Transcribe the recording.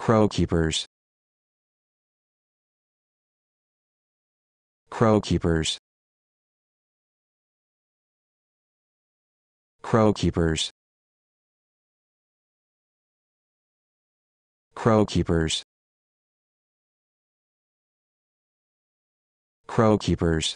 Crow keepers. Crow keepers. Crow keepers. Crow keepers. Crow keepers.